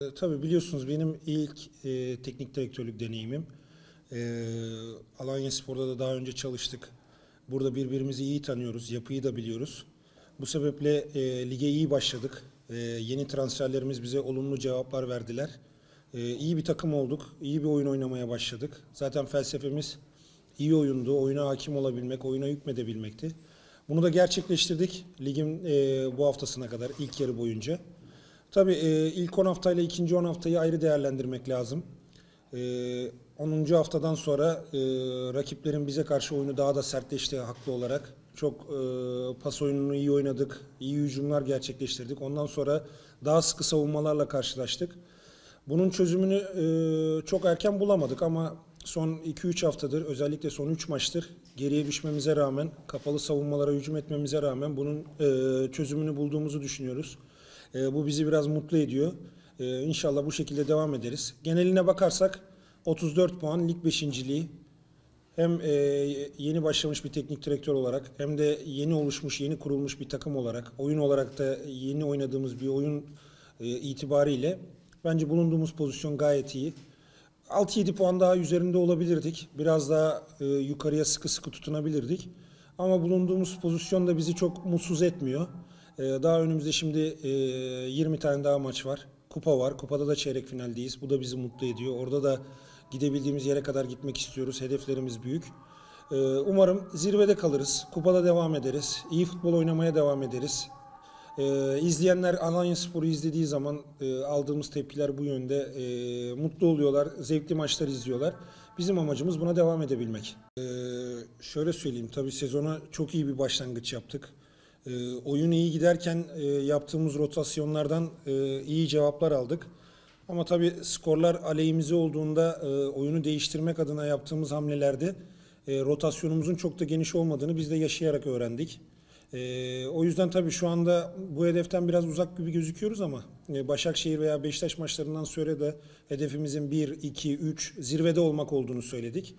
E, tabii biliyorsunuz benim ilk e, teknik direktörlük deneyimim. E, Alanya Spor'da da daha önce çalıştık. Burada birbirimizi iyi tanıyoruz, yapıyı da biliyoruz. Bu sebeple e, lige iyi başladık. E, yeni transferlerimiz bize olumlu cevaplar verdiler. E, iyi bir takım olduk, iyi bir oyun oynamaya başladık. Zaten felsefemiz iyi oyundu, oyuna hakim olabilmek, oyuna hükmedebilmekti. Bunu da gerçekleştirdik ligin e, bu haftasına kadar, ilk yarı boyunca. Tabii e, ilk 10 haftayla ikinci 10 haftayı ayrı değerlendirmek lazım. E, 10. haftadan sonra e, rakiplerin bize karşı oyunu daha da sertleşti haklı olarak. Çok e, pas oyununu iyi oynadık, iyi hücumlar gerçekleştirdik. Ondan sonra daha sıkı savunmalarla karşılaştık. Bunun çözümünü çok erken bulamadık ama son 2-3 haftadır özellikle son 3 maçtır geriye düşmemize rağmen kapalı savunmalara hücum etmemize rağmen bunun çözümünü bulduğumuzu düşünüyoruz. E, bu bizi biraz mutlu ediyor. E, inşallah bu şekilde devam ederiz. Geneline bakarsak 34 puan lig beşinciliği. Hem e, yeni başlamış bir teknik direktör olarak hem de yeni oluşmuş, yeni kurulmuş bir takım olarak, oyun olarak da yeni oynadığımız bir oyun e, itibariyle bence bulunduğumuz pozisyon gayet iyi. 6-7 puan daha üzerinde olabilirdik. Biraz daha e, yukarıya sıkı sıkı tutunabilirdik. Ama bulunduğumuz pozisyon da bizi çok mutsuz etmiyor. E, daha önümüzde şimdi e, 20 tane daha maç var. Kupa var. Kupada da çeyrek finaldeyiz. Bu da bizi mutlu ediyor. Orada da gidebildiğimiz yere kadar gitmek istiyoruz. Hedeflerimiz büyük. E, umarım zirvede kalırız. Kupada devam ederiz. İyi futbol oynamaya devam ederiz. Ee, izleyenler Alanya Spor'u izlediği zaman e, aldığımız tepkiler bu yönde. E, mutlu oluyorlar, zevkli maçlar izliyorlar. Bizim amacımız buna devam edebilmek. E, şöyle söyleyeyim, tabii sezona çok iyi bir başlangıç yaptık. E, oyun iyi giderken e, yaptığımız rotasyonlardan e, iyi cevaplar aldık. Ama tabii skorlar aleyhimize olduğunda e, oyunu değiştirmek adına yaptığımız hamlelerde e, rotasyonumuzun çok da geniş olmadığını biz de yaşayarak öğrendik. Ee, o yüzden tabii şu anda bu hedeften biraz uzak gibi gözüküyoruz ama e, Başakşehir veya Beşiktaş maçlarından sonra da hedefimizin 1, 2, 3 zirvede olmak olduğunu söyledik.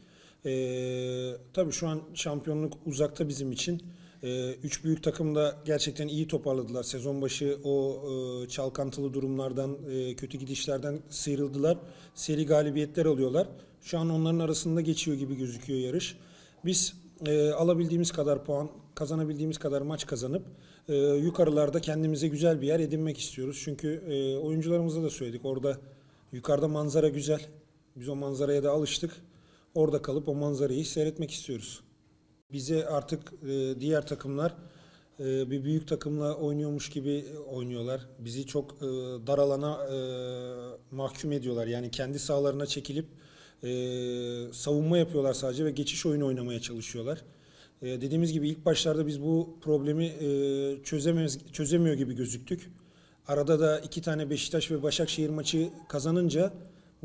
Ee, tabii şu an şampiyonluk uzakta bizim için. Ee, üç büyük takım da gerçekten iyi toparladılar. Sezon başı o e, çalkantılı durumlardan, e, kötü gidişlerden sıyrıldılar. Seri galibiyetler alıyorlar. Şu an onların arasında geçiyor gibi gözüküyor yarış. Biz e, alabildiğimiz kadar puan, kazanabildiğimiz kadar maç kazanıp yukarılarda kendimize güzel bir yer edinmek istiyoruz. Çünkü oyuncularımıza da söyledik orada yukarıda manzara güzel. Biz o manzaraya da alıştık. Orada kalıp o manzarayı seyretmek istiyoruz. Bize artık e, diğer takımlar e, bir büyük takımla oynuyormuş gibi oynuyorlar. Bizi çok e, dar alana e, mahkum ediyorlar. Yani kendi sahalarına çekilip e, savunma yapıyorlar sadece ve geçiş oyunu oynamaya çalışıyorlar. E, dediğimiz gibi ilk başlarda biz bu problemi e, çözemez, çözemiyor gibi gözüktük. Arada da iki tane Beşiktaş ve Başakşehir maçı kazanınca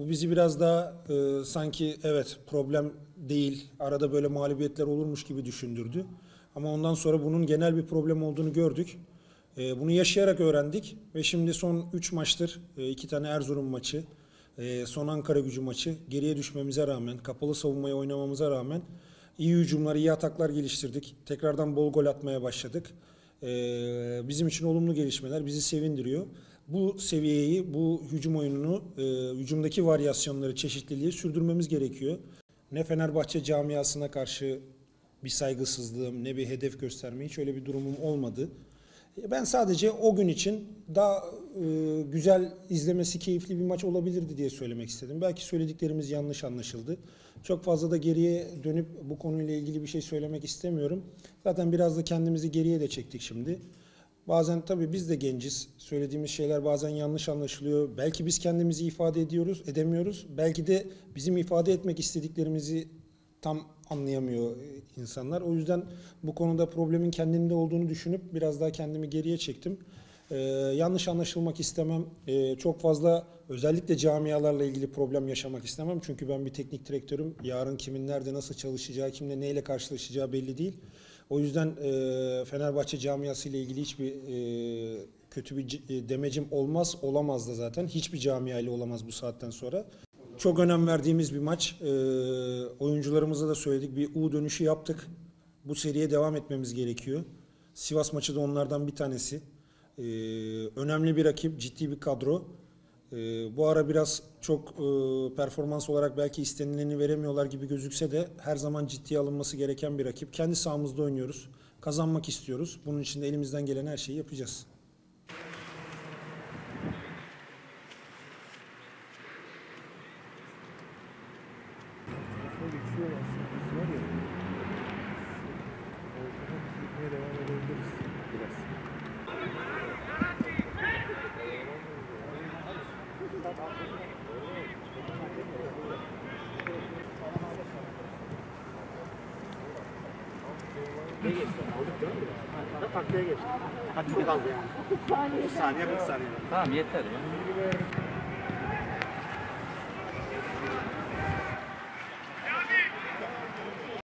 bu bizi biraz daha e, sanki evet problem değil, arada böyle mağlubiyetler olurmuş gibi düşündürdü. Ama ondan sonra bunun genel bir problem olduğunu gördük. E, bunu yaşayarak öğrendik ve şimdi son 3 maçtır, e, iki tane Erzurum maçı, e, son Ankara gücü maçı geriye düşmemize rağmen, kapalı savunmayı oynamamıza rağmen iyi hücumlar, iyi ataklar geliştirdik. Tekrardan bol gol atmaya başladık. E, bizim için olumlu gelişmeler bizi sevindiriyor. Bu seviyeyi, bu hücum oyununu, e, hücumdaki varyasyonları, çeşitliliği sürdürmemiz gerekiyor. Ne Fenerbahçe camiasına karşı bir saygısızlığım, ne bir hedef gösterme hiç öyle bir durumum olmadı. Ben sadece o gün için daha e, güzel izlemesi keyifli bir maç olabilirdi diye söylemek istedim. Belki söylediklerimiz yanlış anlaşıldı. Çok fazla da geriye dönüp bu konuyla ilgili bir şey söylemek istemiyorum. Zaten biraz da kendimizi geriye de çektik şimdi. Bazen tabii biz de genciz. Söylediğimiz şeyler bazen yanlış anlaşılıyor. Belki biz kendimizi ifade ediyoruz, edemiyoruz. Belki de bizim ifade etmek istediklerimizi tam anlayamıyor insanlar. O yüzden bu konuda problemin kendimde olduğunu düşünüp biraz daha kendimi geriye çektim. Ee, yanlış anlaşılmak istemem. Ee, çok fazla özellikle camialarla ilgili problem yaşamak istemem. Çünkü ben bir teknik direktörüm. Yarın kimin nerede nasıl çalışacağı, kimle neyle karşılaşacağı belli değil. O yüzden e, Fenerbahçe camiası ile ilgili hiçbir e, kötü bir e, demecim olmaz, olamaz da zaten. Hiçbir camia ile olamaz bu saatten sonra. Çok önem verdiğimiz bir maç. E, oyuncularımıza da söyledik. Bir U dönüşü yaptık. Bu seriye devam etmemiz gerekiyor. Sivas maçı da onlardan bir tanesi. E, önemli bir rakip, ciddi bir kadro. Ee, bu ara biraz çok e, performans olarak belki istenileni veremiyorlar gibi gözükse de her zaman ciddiye alınması gereken bir rakip. Kendi sahamızda oynuyoruz. Kazanmak istiyoruz. Bunun için de elimizden gelen her şeyi yapacağız. Şöyle geçiyor aslında biz var ya. Ortadan biz gitmeye devam edebiliriz biraz. Taklaya geçti. Takla kaldı yani. 30 saniye 40 saniye. Tamam yeter ya.